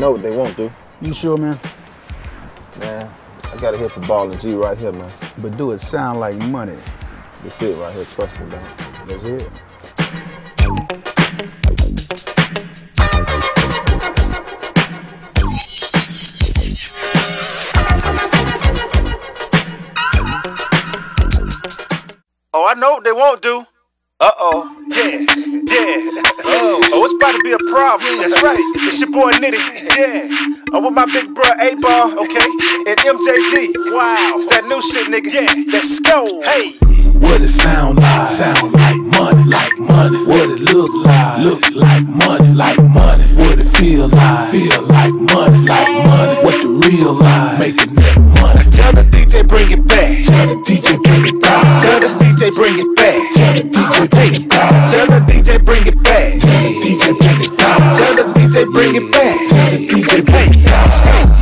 know what they won't do. You sure, man? Man, I got a hit for Ball and G right here, man. But do it sound like money? That's it right here. Trust me, man. That's it. Oh, I know what they won't do. Uh oh. Yeah. Yeah. Oh. oh, it's about to be a problem. That's right. It's your boy Nitty. Yeah. I'm with my big bro 8Ball, okay? And MJG. Wow. It's that new shit, nigga. Yeah. Let's go. Hey. What it sound like? Sound like money, like money. What it look like? Look like money, like money. What it feel like? Feel like money, like money. What the real life? Making that money. Tell the DJ bring it back. Tell the DJ bring it down. Tell the DJ bring it back. Tell the DJ bring it down. Tell the DJ bring it back. Tell the DJ bring it down. Tell the DJ bring it back. Tell the DJ bring it.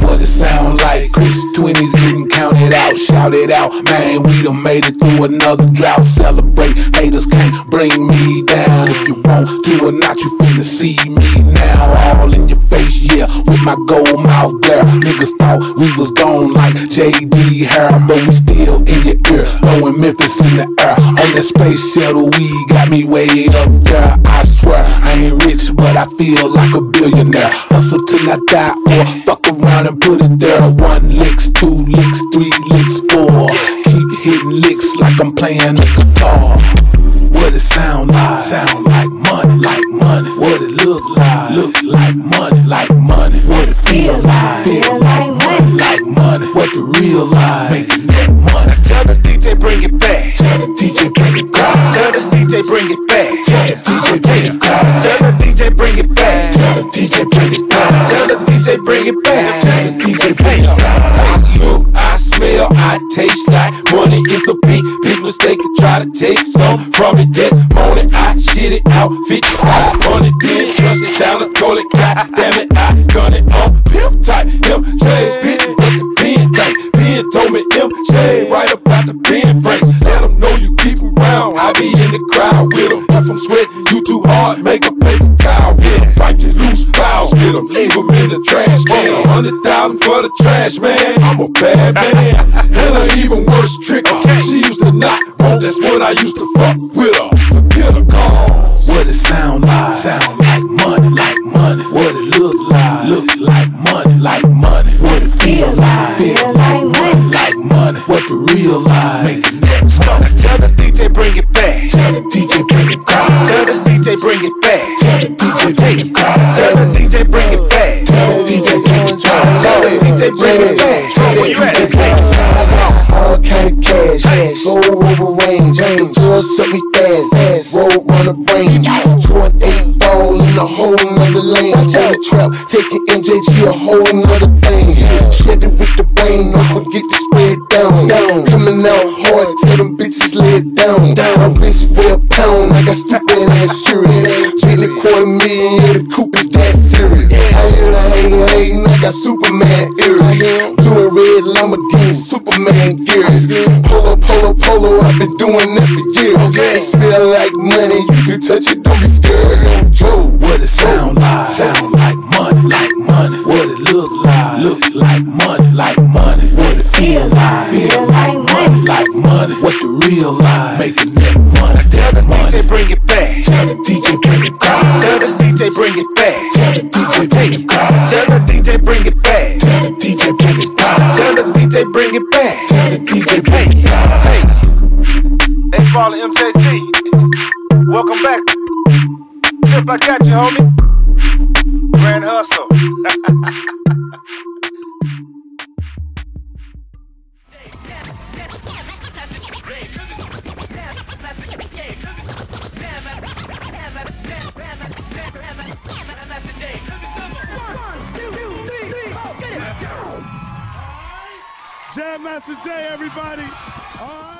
What it sound like? Chris 20s getting counted out. Shout it out, man. We done made it through another drought. Celebrate. Haters can't bring me down. If you want to or not, you finna see me now. All in your face, yeah. With my gold mouth glare. Niggas thought we was gone like JD Hair, but we still in your ear. Throwing Memphis in the air. On that space shuttle, we got me way up there. I swear, I ain't rich, but I feel like a billionaire. Hustle till I die, or fuck around and put it there. One licks, two licks, three licks, four. Keep hitting licks like I'm playing the guitar. What it sound like? Sound like look like? Look like money, like money. What it feel like? Feel like money, like money. What the real life? Making that money. Tell the DJ bring it back. Tell the DJ bring it down. Tell the DJ bring it back. Tell the DJ bring it down. Tell the DJ bring it back. Tell the DJ bring it down. Tell the DJ bring it back. Tell the DJ bring it. I look, I I taste like money. It's a big, big mistake to try to take some from it this morning. I shit it out, 5500, then trust it down the toilet. God damn it, I gun it on pimp type. Crowd with 'em. If I'm sweating, you too hard, make a paper towel with 'em. Wipe your loose fouls with 'em. Leave 'em in the trash can. A hundred thousand for the trash man. I'm a bad man. and an even worse trick. She used to not want, that's what I used to fuck with her. Forget her cause. What it sound like? Sound like money, like money. What it look like? Look like money, like money. What it feel like? Feel like money, like money. What the real life? Making that money. Tell the DJ bring it back. Tell the DJ bring it down. Tell the DJ bring it back. Tell the DJ bring it down. Tell the DJ bring it back. Tell the DJ bring it down. Tell the DJ bring it back. Where you at? All kind of cash, cash, go over range, range. Girls set me fast, fast, road run a range. Jordan eight ball in a whole nother lane. The trap, taking MJG a whole nother thing. Shed it with the brain, don't forget to spread down. down. Coming out tell them bitches lay it down. down. My wrist weigh a pound, I got stupid ass security. Bentley quarter million, yeah, the coupe is that serious. I hear the hating, hating, I got Superman ears. Doing red Lamborghini, Superman gears. Polo, polo, polo, I've been doing that for years. It smell like money, you can touch it, don't be scared. Joe, What it sound like? Sound like money, like money. Real life? Making that money. Tell the money. DJ bring it back. Tell the DJ bring it down. Tell the DJ bring it back. Tell the DJ bring it down. Tell the DJ bring it back. Tell the DJ bring it down. Tell the DJ bring it back. Tell the DJ bring it down. Hey, hey, Ball and MJG. Welcome back. Tip, I got you, homie. Grand hustle. Jam Master Jay, everybody. All right.